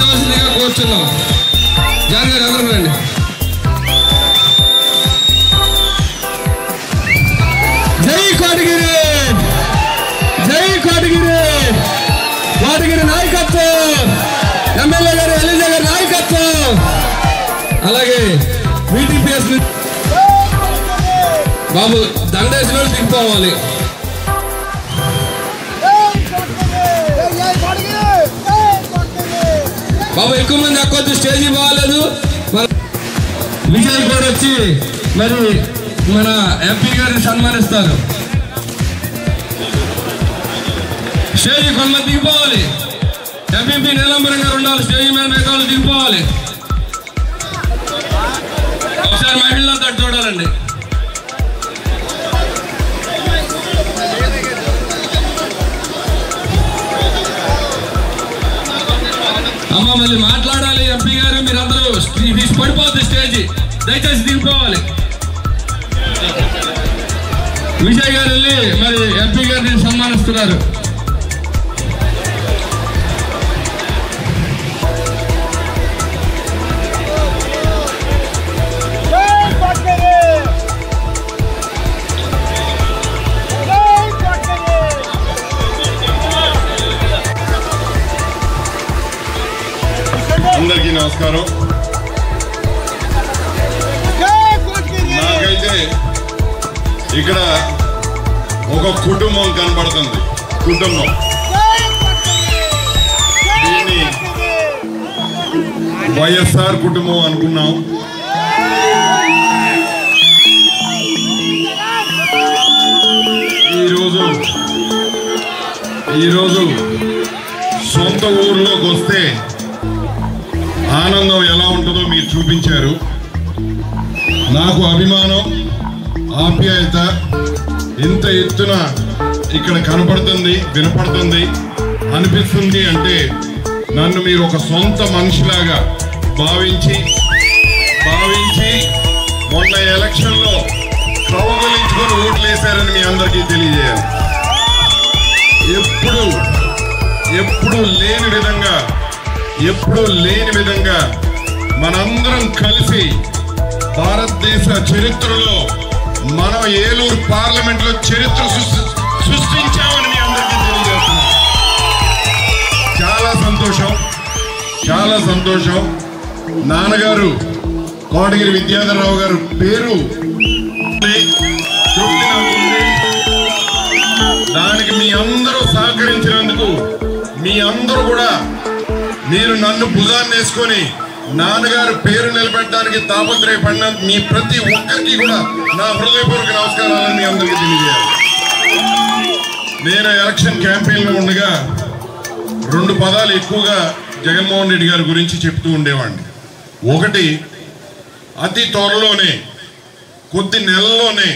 సన్మానించవలసిందిగా కోరుచున్నాం. జాన్ గారు అందరూ రండి జై కోటగిరి! జై కోటగిరి! కోటగిరి నాయకత్వం! ఎమ్మెల్యే గారు ఎల్ఎల్ఏ గారి నాయకత్వం! అలాగే వీటీపీఎస్ బాబు దండేసిన వాళ్ళు దిగిపోవాలి బాబు ఎక్కువ మంది అక్కొద్దు స్టేజ్ బాగాలేదు. విజయ్ కూడా వచ్చి మరి మన ఎంపీ గారిని సన్మానిస్తారు. స్టేజ్ కొంతమంది దిగిపోవాలి. ఎంపీ నిలంబరం గారు ఉండాలి స్టేజ్ మీద మేకాలు దిగిపోవాలి. ఒకసారి మహిళలంతా చూడాలండి. అమ్మ మళ్ళీ మాట్లాడాలి ఎంపీ గారు మీరందరూ. ఇది పడిపోతుంది స్టేజ్. దయచేసి దిగిపోవాలి. విజయ్ గారు వెళ్ళి మరి ఎంపీ గారిని సన్మానిస్తున్నారు. నమస్కారం. నాకైతే ఇక్కడ ఒక కుటుంబం కనబడుతుంది. కుటుంబం. దీన్ని వైఎస్ఆర్ కుటుంబం అనుకున్నాం. ఈరోజు ఈరోజు సొంత ఊర్లోకి వస్తే ఆనందం ఎలా ఉంటుందో మీరు చూపించారు. నాకు అభిమానం ఆప్యాయత ఇంత ఎత్తున ఇక్కడ కనపడుతుంది వినపడుతుంది అనిపిస్తుంది అంటే నన్ను మీరు ఒక సొంత మనిషిలాగా భావించి భావించి మొన్న ఎలక్షన్లో కౌగులించుకొని ఓట్లు వేశారని మీ అందరికీ తెలియజేయాలి. ఎప్పుడు ఎప్పుడు లేని విధంగా ఎప్పుడు లేని విధంగా మనందరం కలిసి భారతదేశ చరిత్రలో మనం ఏలూరు పార్లమెంట్లో చరిత్ర సృష్టి- సృష్టించామని మీ అందరికీ తెలియజేస్తున్నాం. చాలా సంతోషం చాలా సంతోషం. నాన్నగారు కోటగిరి విద్యాధరరావు గారు పేరు దానికి మీ అందరూ సహకరించినందుకు మీ అందరూ కూడా మీరు నన్ను భుజాన్ని వేసుకొని నాన్నగారు పేరు నిలబెట్టడానికి తాపత్రయపడిన మీ ప్రతి ఒక్కరికి కూడా నా హృదయపూర్వక నమస్కారాలను మీ అందరికీ తెలియజేయాలి. నేను ఎలక్షన్ క్యాంపెయిన్లో ఉండగా రెండు పదాలు ఎక్కువగా జగన్మోహన్ రెడ్డి గారి గురించి చెప్తూ ఉండేవాడిని. ఒకటి అతి త్వరలోనే కొద్ది నెలల్లోనే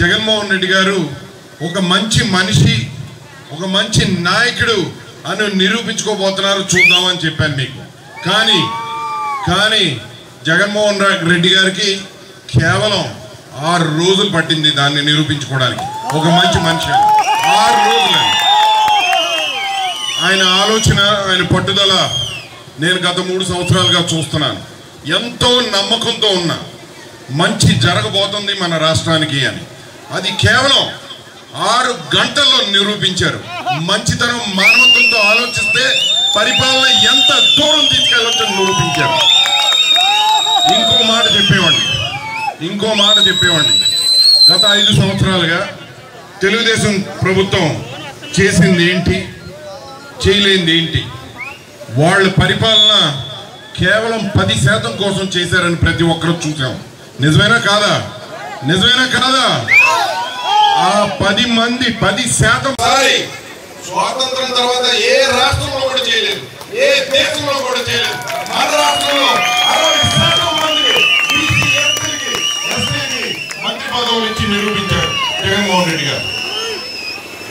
జగన్మోహన్ రెడ్డి గారు ఒక మంచి మనిషి ఒక మంచి నాయకుడు అని నిరూపించుకోబోతున్నారు చూద్దామని చెప్పాను మీకు. కానీ కానీ జగన్మోహన్ రెడ్డి గారికి కేవలం ఆరు రోజులు పట్టింది దాన్ని నిరూపించుకోవడానికి. ఒక మంచి మనిషి ఆరు రోజులు ఆయన ఆలోచన ఆయన పట్టుదల నేను గత మూడు సంవత్సరాలుగా చూస్తున్నాను. ఎంతో నమ్మకంతో ఉన్నా మంచి జరగబోతుంది మన రాష్ట్రానికి అని. అది కేవలం ఆరు గంటల్లో నిరూపించారు. మంచితనం మానవత్వంతో ఆలోచిస్తే పరిపాలన ఎంత దూరం తీసుకెళ్ళొచ్చని నిరూపించారు. ఇంకో మాట చెప్పేవాడిని. ఇంకో మాట చెప్పేవాడిని. గత ఐదు సంవత్సరాలుగా తెలుగుదేశం ప్రభుత్వం చేసింది ఏంటి? చేయలేనిది ఏంటి? వాళ్ళ పరిపాలన కేవలం పది శాతం కోసం చేశారని ప్రతి ఒక్కరూ చూసాం నిజమేనా కాదా? నిజమేనా కాదా? ఆ పది మంది పది శాతం స్వాతంత్రం తర్వాత ఏ రాష్ట్రంలో కూడా చేయలేదు. ఏ దేశంలో కూడా చేయలేదు. మన రాష్ట్రంలో అరవై శాతం మందికి ఎస్సీకి, మంత్రి పదవులు ఇచ్చి నిరూపించారు జగన్మోహన్ రెడ్డి గారు.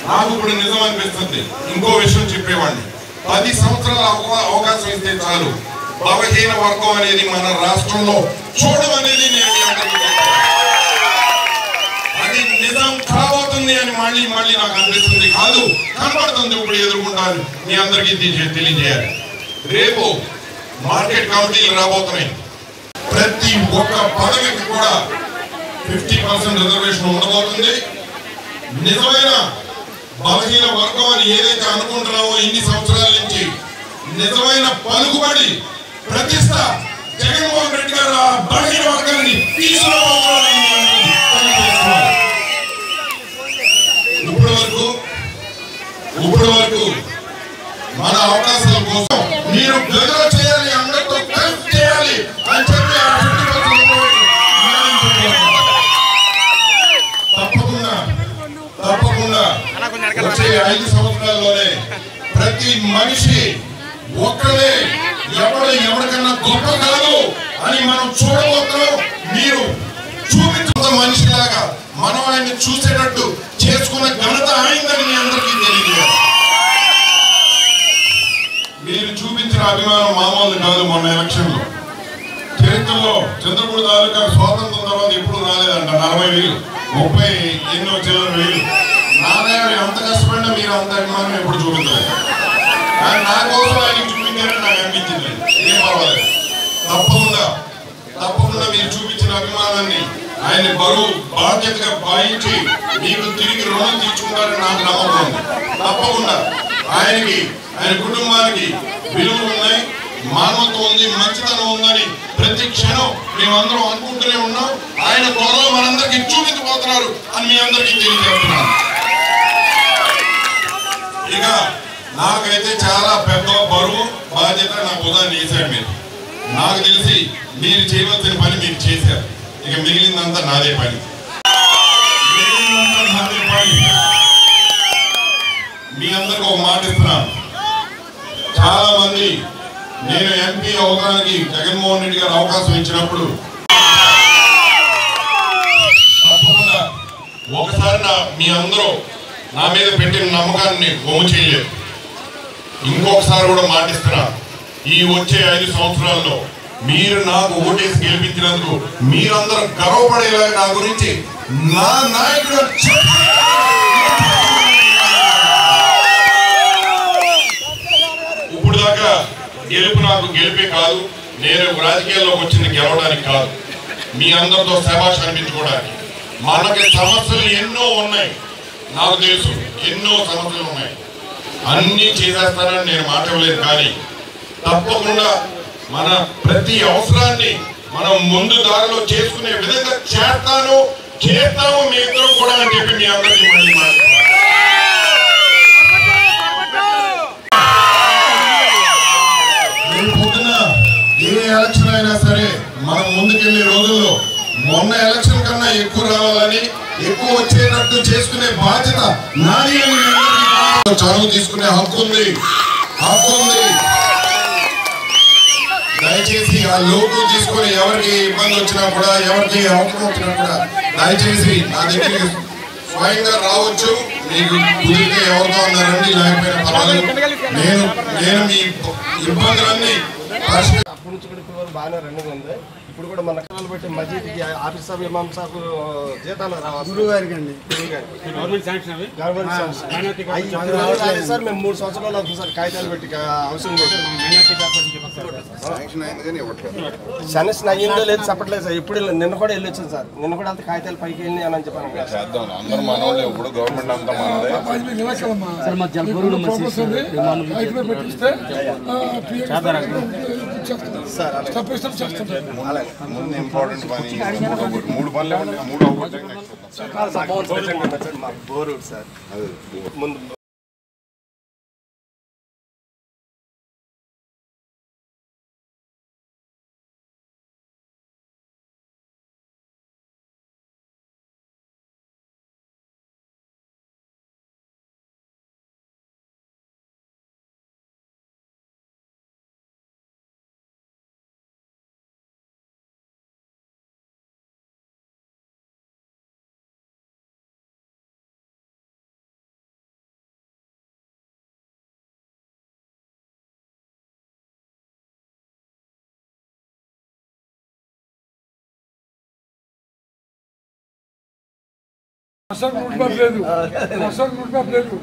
నాకు ఇప్పుడు నిజం అనిపిస్తుంది. ఇంకో విషయం చెప్పేవాడిని. పది సంవత్సరాల అవకాశం ఇస్తే చాలు. బలహీన వర్గం అనేది మన రాష్ట్రంలో చూడమని మళ్ళీ మళ్ళీ నాకు అనిపిస్తుంది. కాదు కనబడుతుంది ఇప్పుడు ఎదుర్కొంటాను మీ అందరికీ తెలియజేయాలి. రేపు మార్కెట్ కమిటీలు రాబోతున్నాయి. ప్రతి ఒక్క పదవికి కూడా ఫిఫ్టీ పర్సెంట్ రిజర్వేషన్ ఉండబోతుంది. నిజమైన బలహీన వర్గం అని ఏదైతే అనుకుంటున్నామో ఇన్ని సంవత్సరాల నుంచి నిజమైన పలుకుబడి ప్రతిష్ట జగన్మోహన్ రెడ్డి గారు బలహీన వర్గాన్ని తీసుకురాబోతున్నారని ఇప్పటి వరకు మన అవకాశాల కోసం మీరు బెదర చేయాలి అందరితో కలిసి చేయాలి అని చెప్పి తప్పకుండా తప్పకుండా వచ్చే ఐదు సంవత్సరాల్లోనే ప్రతి మనిషి ఒక్కడే ఎవరు ఎవరికన్నా గొప్ప కాదు అని మనం చూడబోతున్నాం. మీరు చూపించిన మనిషిలాగా మనం ఆయన్ని చూసేటట్టు చేసుకున్న ఘనత అయిందని మీ అందరికీ తెలియదు చూపించిన అభిమానం మామూలు కాదు మొన్న ఎలక్షన్లో చరిత్రలో చంద్రపూడి తాలూకా స్వాతంత్రం తర్వాత ఎప్పుడు రాలేదంట నలభై వేలు ముప్పై ఎన్నో చిల్లర వేలు. నాన్నగారు ఎంత కష్టపడినా మీరు అంత అభిమానం ఎప్పుడు చూపించలేదు. కానీ నా కోసం ఆయన చూపించారని నాకు అనిపించింది. ఏం పర్వాలేదు. తప్పకుండా తప్పకుండా మీరు చూపించిన అభిమానాన్ని ఆయన బరువు బాధ్యతగా భావించి మీకు తిరిగి రుణం తీర్చుకుంటారని నాకు నమ్మకం ఉంది. తప్పకుండా ఆయనకి ఆయన కుటుంబానికి విలువలు ఉన్నాయి మానవత్వం ఉంది మంచితనం ఉందని ప్రతి క్షణం మేమందరం అనుకుంటూనే ఉన్నాం. ఆయన త్వరలో మనందరికి చూపించబోతున్నారు అని మీ అందరికీ తెలియజేస్తున్నాను. ఇక నాకైతే చాలా పెద్ద బరువు బాధ్యత నా ఉదాహరణ చేశారు మీరు. నాకు తెలిసి మీరు చేయవలసిన పని మీరు చేశారు. ఇక మిగిలిందంతా నాదే పని. నేను ఎంపీ అవడానికి జగన్మోహన్ రెడ్డి గారు అవకాశం ఇచ్చినప్పుడు తప్పకుండా ఒకసారి నా మీ అందరూ నా మీద పెట్టిన నమ్మకాన్ని బొమ్మ చేయలేదు. ఇంకొకసారి కూడా మాటిస్తున్నా ఈ వచ్చే ఐదు సంవత్సరాల్లో మీరు నాకు ఓటేసి గెలిపించినందుకు మీరందరూ గర్వపడేలా నా గురించి నా నాయకుడు గెలుపు నాకు గెలిపే కాదు నేను రాజకీయాల్లోకి వచ్చింది గెలవడానికి కాదు. మీ అందరితో శభాష్ అనిపించుకోవడానికి. మనకి సమస్యలు ఎన్నో ఉన్నాయి. నాకు తెలుసు ఎన్నో సమస్యలు ఉన్నాయి. అన్నీ చేసేస్తానని నేను మాట్లాడలేదు కానీ తప్పకుండా మన ప్రతి అవసరాన్ని మనం ముందు దారిలో చేసుకునే విధంగా చేస్తాను చేస్తాము మీ ఇద్దరం కూడా అని చెప్పి మీ అందరికీ మళ్ళీ ఎలక్షన్ అయినా సరే మనం ముందుకెళ్ళే రోజుల్లో మొన్న ఎలక్షన్ కన్నా ఎక్కువ రావాలని ఎక్కువ వచ్చేటట్టు చేసుకునే బాధ్యత నాది చదువు తీసుకునే హక్కు ఉంది. హక్కు ఉంది. దయచేసి ఆ లోపు తీసుకొని ఎవరికి ఇబ్బంది వచ్చినా కూడా ఎవరికి అవసరం వచ్చినా కూడా దయచేసి నా దగ్గరికి స్వయంగా రావచ్చు. మీకు కుదిరితే ఎవరితో ఉన్నారండి లేకపోయినా పర్వాలేదు. నేను నేను మీ ఇబ్బందులన్నీ పరిష్కరి- అప్పటి నుంచి కూడా ఇప్పుడు వరకు బాగానే రన్నింగ్ ఉంది. ఇప్పుడు కూడా మన కళలు బట్టి మజీద్కి ఆఫీస్ సాబ్ ఇమాం సాబ్ జీతాలు రావాలి. గురువు గారికి అండి. గవర్నమెంట్ శాంక్షన్ సార్ మేము మూడు సంవత్సరాలు అవుతుంది సార్ కాగితాలు పెట్టి అవసరం శాంక్షన్ అయ్యిందో లేదు చెప్పట్లేదు సార్. ఇప్పుడు నిన్న కూడా వెళ్ళి వచ్చాను సార్. నిన్న కూడా అంత కాగితాలు పైకి వెళ్ళి అని చెప్పాను చేద్దాం. అందరూ మనోళ్ళే. ఇప్పుడు గవర్నమెంట్ అంతా మనదే. సార్ ముందు ఇంపార్టెంట్ పని మూడో పనులు మూడో బోరు సార్ ముందు అసలు రూట్ మ్యాప్ లేదు అసలు రూట్ మ్యాప్ లేదు